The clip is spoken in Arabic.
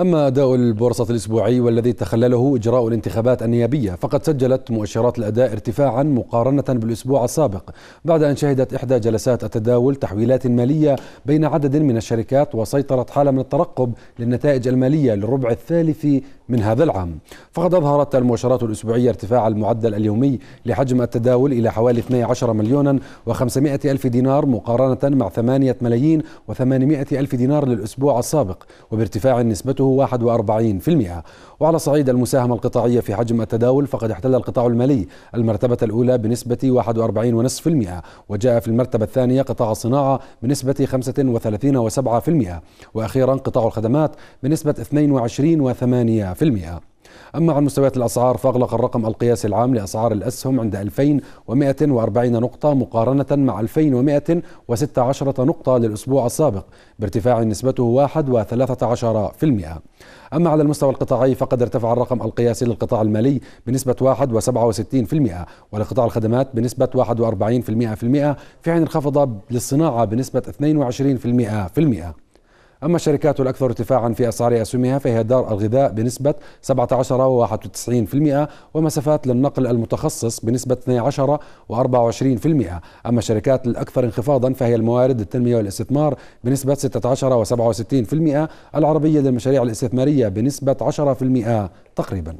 أما أداء البورصة الأسبوعي والذي تخلله إجراء الانتخابات النيابية فقد سجلت مؤشرات الأداء ارتفاعا مقارنة بالأسبوع السابق بعد أن شهدت إحدى جلسات التداول تحويلات مالية بين عدد من الشركات وسيطرت حالة من الترقب للنتائج المالية للربع الثالث من هذا العام. فقد أظهرت المؤشرات الأسبوعية ارتفاع المعدل اليومي لحجم التداول إلى حوالي 12 مليون و500 ألف دينار مقارنة مع 8 ملايين و800 ألف دينار للأسبوع السابق وبارتفاع نسبته 41% وعلى صعيد المساهمة القطاعية في حجم التداول فقد احتل القطاع المالي المرتبة الأولى بنسبة 41.5% وجاء في المرتبة الثانية قطاع الصناعة بنسبة 35.7% وأخيرا قطاع الخدمات بنسبة 22.8% أما عن مستويات الأسعار فأغلق الرقم القياسي العام لأسعار الأسهم عند 2140 نقطة مقارنة مع 2116 نقطة للأسبوع السابق بارتفاع نسبته 1.13% أما على المستوى القطاعي فقد ارتفع الرقم القياسي للقطاع المالي بنسبة 1.67% ولقطاع الخدمات بنسبة 41% في حين انخفض للصناعة بنسبة 22% أما الشركات الأكثر ارتفاعا في أسعار أسهمها فهي دار الغذاء بنسبة 17 و91% ومسافات للنقل المتخصص بنسبة 12 و24% أما الشركات الأكثر انخفاضا فهي الموارد التنمية والاستثمار بنسبة 16 و67% العربية للمشاريع الاستثمارية بنسبة 10% تقريبا.